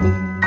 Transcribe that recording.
Thank you.